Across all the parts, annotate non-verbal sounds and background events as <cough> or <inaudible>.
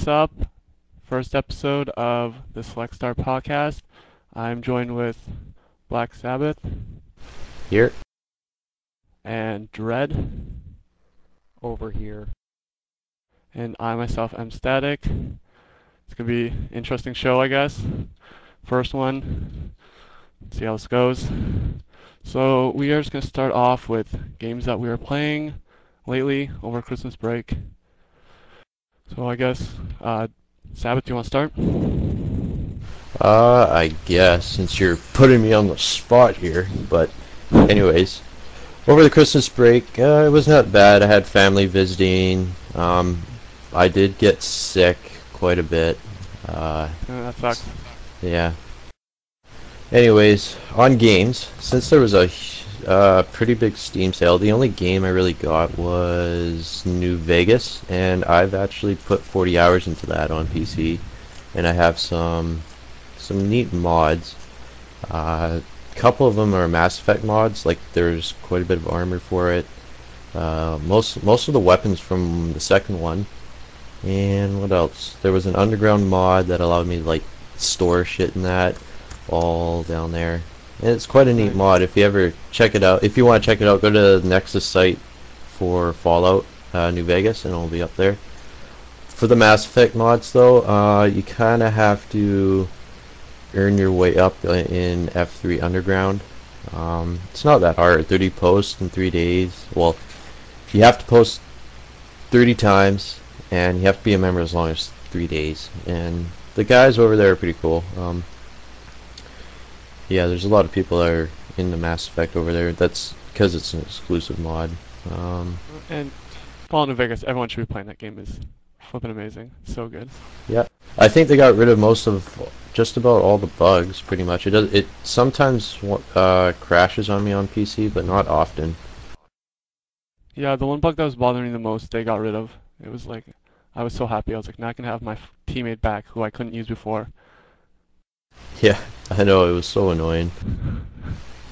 What's up? First episode of the Select Start podcast. I'm joined with Black Sabbath Here. and Dread, over here. and I myself am Static. It's gonna be an interesting show, I guess. First one. See how this goes. So we are just gonna start off with games that we are playing lately over Christmas break. So I guess, uh, Sabbath, do you want to start? Uh, I guess, since you're putting me on the spot here. But, anyways, over the Christmas break, uh, it was not bad. I had family visiting. Um, I did get sick quite a bit. Uh, Uh, that sucks. yeah. Anyways, on games, since there was a uh, pretty big Steam sale, the only game I really got was New Vegas, and I've actually put 40 hours into that on PC, and I have some some neat mods. A uh, couple of them are Mass Effect mods, like there's quite a bit of armor for it. Uh, most most of the weapons from the second one, and what else? There was an underground mod that allowed me to like store shit in that all down there. And it's quite a neat mod. If you ever check it out, if you want to check it out, go to the Nexus site for Fallout uh, New Vegas, and it'll be up there. For the Mass Effect mods, though, uh, you kind of have to earn your way up in F3 Underground. Um, it's not that hard. 30 posts in three days. Well, you have to post 30 times, and you have to be a member as long as three days. And the guys over there are pretty cool. Um, yeah, there's a lot of people that are in the Mass Effect over there. That's because it's an exclusive mod. Um, And Fallout New Vegas, everyone should be playing that game. is flipping amazing. So good. Yeah, I think they got rid of most of just about all the bugs, pretty much. It does. It sometimes uh, crashes on me on PC, but not often. Yeah, the one bug that was bothering me the most, they got rid of. It was like, I was so happy. I was like, now I can have my teammate back, who I couldn't use before. <laughs> Yeah, I know it was so annoying.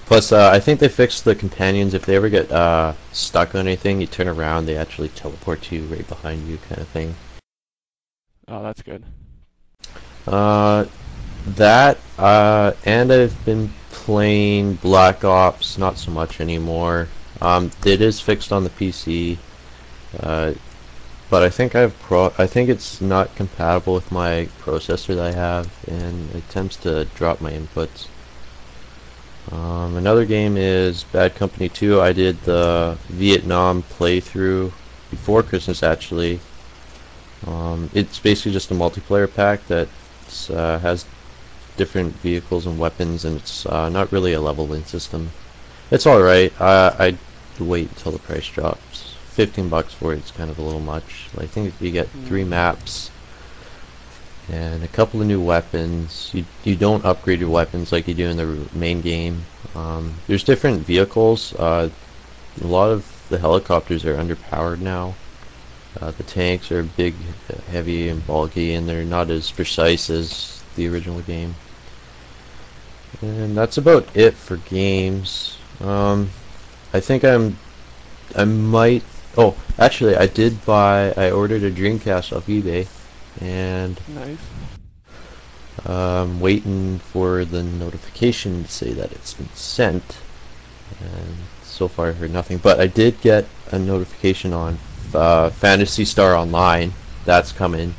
Plus, uh, I think they fixed the companions. If they ever get uh, stuck on anything, you turn around, they actually teleport to you right behind you, kind of thing. Oh, that's good. Uh, that uh, and I've been playing Black Ops, not so much anymore. Um, it is fixed on the PC, uh, but I think I've pro. I think it's not compatible with my processor that I have, and it to drop my inputs. Um, another game is Bad Company 2. I did the Vietnam playthrough before Christmas, actually. Um, it's basically just a multiplayer pack that uh, has different vehicles and weapons, and it's uh, not really a leveling system. It's alright. Uh, I'd wait until the price drops. 15 bucks for it's kind of a little much. I think if you get three Mm. maps and a couple of new weapons. You you don't upgrade your weapons like you do in the main game. Um, there's different vehicles. Uh, a lot of the helicopters are underpowered now. Uh, the tanks are big, heavy, and bulky, and they're not as precise as the original game. And that's about it for games. Um, I think I'm, I might. Oh, actually, I did buy. I ordered a Dreamcast off eBay, and Nice. I'm waiting for the notification to say that it's been sent. And so far, I heard nothing. But I did get a notification on uh, Phantasy Star Online. That's coming.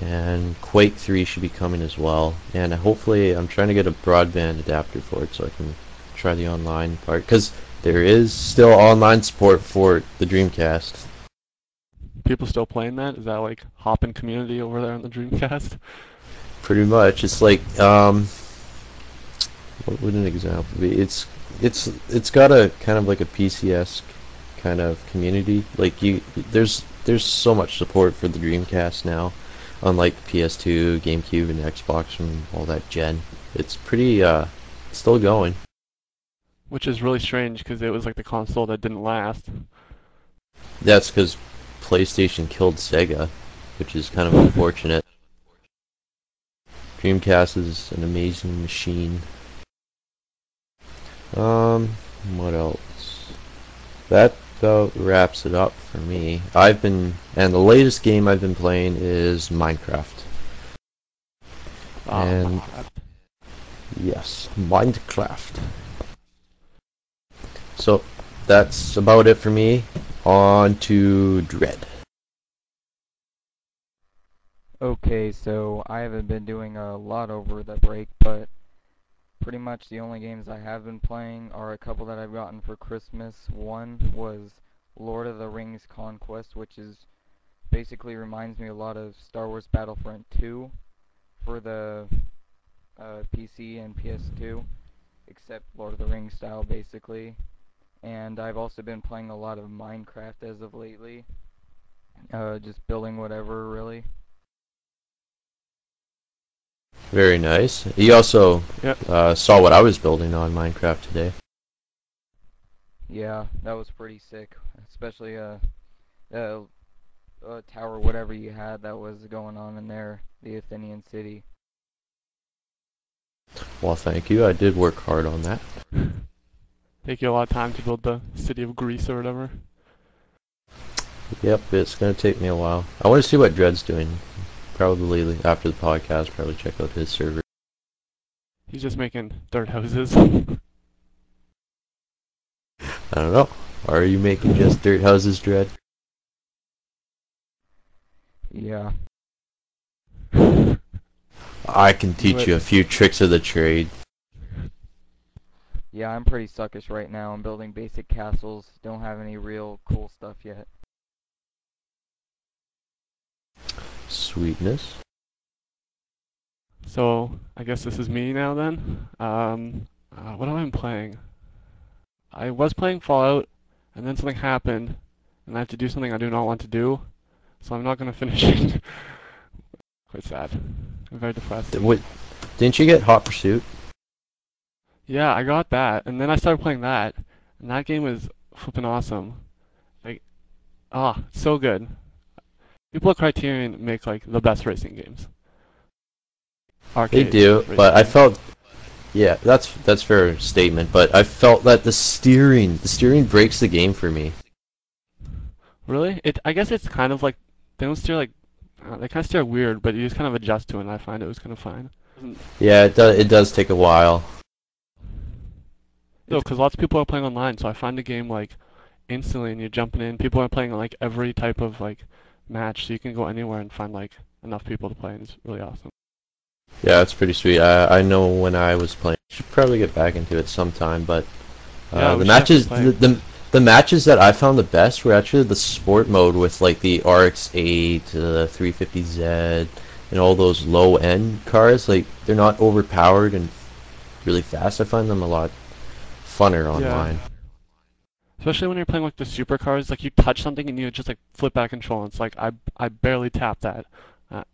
And Quake 3 should be coming as well. And hopefully, I'm trying to get a broadband adapter for it so I can try the online part. Because there is still online support for the Dreamcast. People still playing that? Is that like hopping community over there on the Dreamcast? <laughs> Pretty much. It's like um what would an example be? It's it's it's got a kind of like a PCS kind of community. Like you there's there's so much support for the Dreamcast now, unlike PS2, GameCube and Xbox and all that gen. It's pretty uh still going. Which is really strange because it was like the console that didn't last. That's cuz PlayStation killed Sega, which is kind of unfortunate. Dreamcast is an amazing machine. Um, what else? That about wraps it up for me. I've been, and the latest game I've been playing is Minecraft. Ah, And- Minecraft. Yes, Minecraft. So, that's about it for me. On to Dread. Okay, so I haven't been doing a lot over the break, but pretty much the only games I have been playing are a couple that I've gotten for Christmas. One was Lord of the Rings Conquest, which is basically reminds me a lot of Star Wars Battlefront 2 for the uh, PC and PS2, except Lord of the Rings style basically. And I've also been playing a lot of Minecraft as of lately. Uh, just building whatever really. Very nice. You also Yep. uh, saw what I was building on Minecraft today. Yeah, that was pretty sick. Especially uh, uh, uh tower, whatever you had that was going on in there, the Athenian city. Well, thank you. I did work hard on that. Take you a lot of time to build the city of Greece or whatever. Yep, it's gonna take me a while. I want to see what Dread's doing. Probably after the podcast, probably check out his server. He's just making dirt houses. <laughs> I don't know. Are you making just dirt houses, Dread? Yeah. I can teach What- you a few tricks of the trade. Yeah, I'm pretty suckish right now. I'm building basic castles. Don't have any real cool stuff yet. Sweetness. So I guess this is me now then. Um, uh, what am I playing? I was playing Fallout, and then something happened, and I have to do something I do not want to do, so I'm not gonna <laughs> finish it. Quite sad. I'm very depressed. Th- What? Didn't you get Hot Pursuit? Yeah, I got that, and then I started playing that, and that game is flipping awesome. Like, ah, so good. People at Criterion make like the best racing games. They Arcade do, racing but I games. felt. Yeah, that's that's fair statement. But I felt that the steering, the steering breaks the game for me. Really? It. I guess it's kind of like they don't steer like uh, they kind of steer weird, but you just kind of adjust to it. and I find it was kind of fine. Yeah, it does. It does take a while. No, because lots of people are playing online, so I find the game like instantly, and you're jumping in. People are playing like every type of like match, so you can go anywhere and find like enough people to play, and it's really awesome. Yeah, it's pretty sweet. I I know when I was playing. Should probably get back into it sometime, but uh, Yeah, the we should have to matches, the, the the matches that I found the best were actually the sport mode with like the RX-8, uh, the 350Z, and all those low end cars. Like they're not overpowered and really fast. I find them a lot funner online. Especially when you're playing like the supercars, like you touch something and you just like flip back control. And it's like I I barely tapped that. Uh,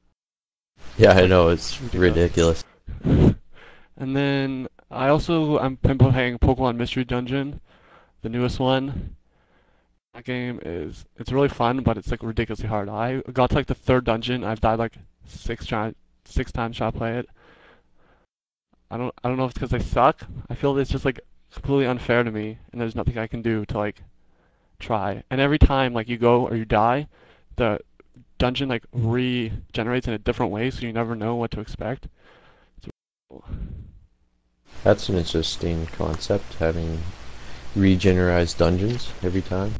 yeah, I know it's Ridiculous. ridiculous. <laughs> And then I also I'm playing Pokemon Mystery Dungeon, the newest one. That game is it's really fun, but it's like ridiculously hard. I got to like the third dungeon. I've died like six try six times trying to play it. I don't I don't know if it's because I suck. I feel it's just like completely unfair to me, and there's nothing I can do to like try. And every time like you go or you die, the dungeon like regenerates in a different way, so you never know what to expect. That's an interesting concept, having regenerized dungeons every time.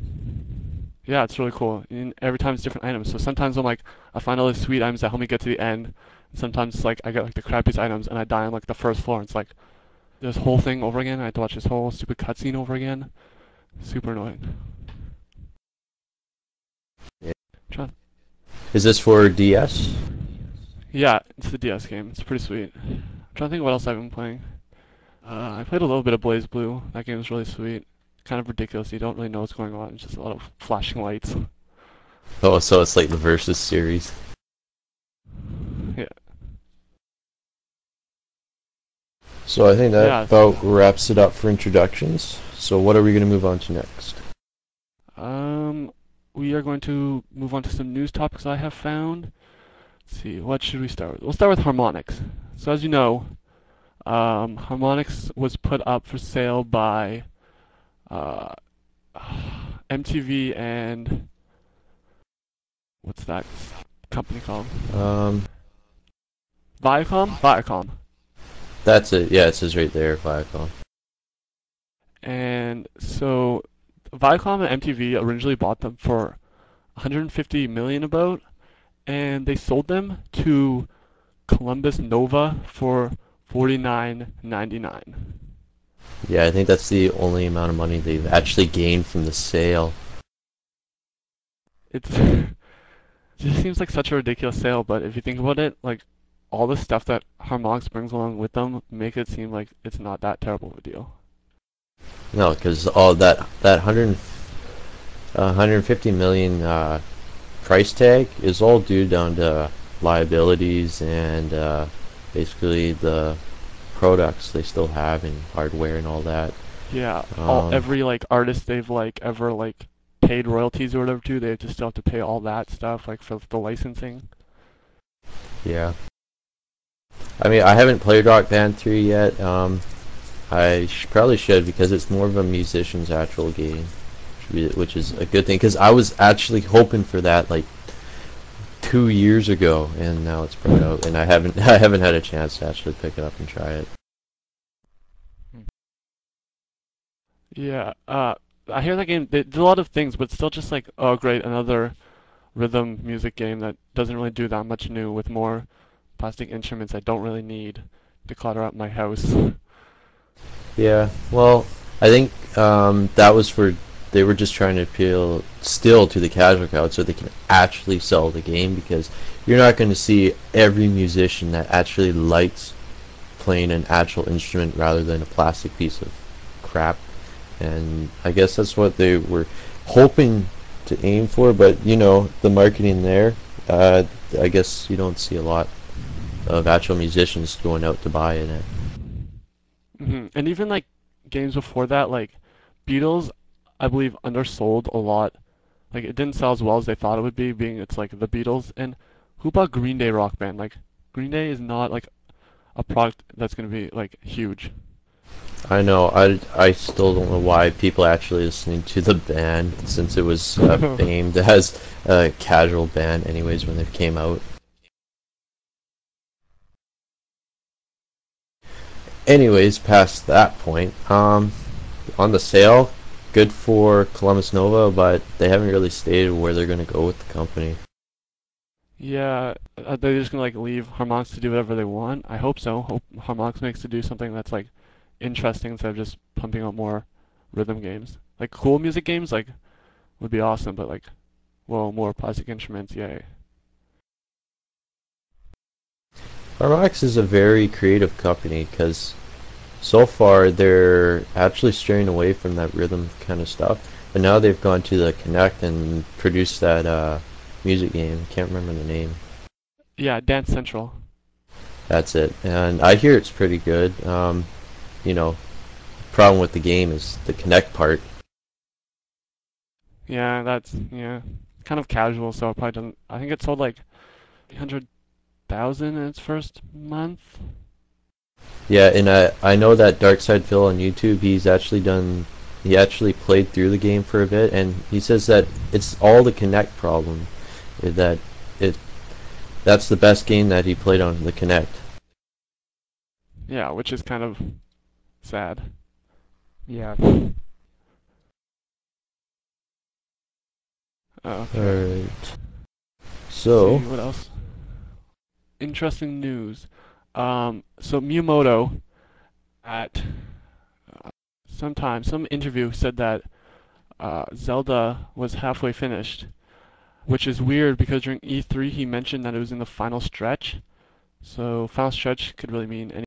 Yeah, it's really cool. And every time it's different items. So sometimes I'm like, I find all these sweet items that help me get to the end. And sometimes like I get like the crappiest items and I die on like the first floor. And it's like this whole thing over again. I have to watch this whole stupid cutscene over again. Super annoying. Yeah. Try- Is this for DS? Yeah, it's the DS game. It's pretty sweet. I'm trying to think what else I've been playing. Uh, I played a little bit of BlazBlue. That game is really sweet. Kind of ridiculous. You don't really know what's going on. It's just a lot of flashing lights. Oh, so it's like the Versus series. Yeah. So I think that Yeah, about wraps it up for introductions. So what are we going to move on to next? Um, we are going to move on to some news topics I have found. Let's see, what should we start with? We'll start with Harmonix. So as you know, um, Harmonix was put up for sale by uh, MTV and what's that company called? Um, Viacom. Viacom. That's it. Yeah, it says right there, Viacom. And so Viacom and MTV originally bought them for 150 million about, and they sold them to Columbus Nova for 49.99. Yeah, I think that's the only amount of money they've actually gained from the sale. It's <laughs> it just seems like such a ridiculous sale, but if you think about it, like all the stuff that Harmonix brings along with them make it seem like it's not that terrible of a deal. No, because all that that 100, uh, 150 million uh, price tag is all due down to liabilities and uh, basically the products they still have and hardware and all that. Yeah, all Um, every like artist they've like ever like paid royalties or whatever to, they just still have to pay all that stuff like for the licensing. Yeah. I mean, I haven't played Rock Band 3 yet. Um, I sh probably should because it's more of a musician's actual game, which is a good thing. Because I was actually hoping for that like two years ago, and now it's brought out, and I haven't <laughs> I haven't had a chance to actually pick it up and try it. Yeah, uh, I hear that game. They did a lot of things, but still just like, oh great, another rhythm music game that doesn't really do that much new with more plastic instruments I don't really need to clutter up my house. Yeah, well, I think um, that was for they were just trying to appeal still to the casual crowd so they can actually sell the game because you're not going to see every musician that actually likes playing an actual instrument rather than a plastic piece of crap. And I guess that's what they were hoping to aim for, but you know, the marketing there, uh, I guess you don't see a lot of actual musicians going out to buy in it. hmm And even like games before that, like Beatles, I believe undersold a lot. Like it didn't sell as well as they thought it would be, being it's like the Beatles. And who bought Green Day Rock Band? Like Green Day is not like a product that's gonna be like huge. I know. I, I still don't know why people actually listening to the band since it was uh, <laughs> famed as a casual band anyways when it came out. Anyways, past that point, um, on the sale, good for Columbus Nova, but they haven't really stated where they're going to go with the company. Yeah, are they just gonna like leave Harmonix to do whatever they want? I hope so. Hope Harmonix makes to do something that's like interesting instead of just pumping out more rhythm games. Like cool music games, like would be awesome, but like, well, more plastic instruments, yay. Harmonix is a very creative company because so far they're actually straying away from that rhythm kind of stuff, but now they've gone to the Kinect and produced that uh, music game. Can't remember the name. Yeah, Dance Central. That's it, and I hear it's pretty good. Um, you know, problem with the game is the Kinect part. Yeah, that's yeah, kind of casual, so it probably doesn't. I think it sold like 300,000 in its first month. Yeah, and I I know that DarksydePhil on YouTube, he's actually done. He actually played through the game for a bit, and he says that it's all the Kinect problem. That it that's the best game that he played on the Kinect. Yeah, which is kind of sad. Yeah. Oh, okay. Alright. So, see what else? Interesting news. Um, so Miyamoto, at uh, some time, some interview said that uh, Zelda was halfway finished, which is weird because during E3 he mentioned that it was in the final stretch. So final stretch could really mean any.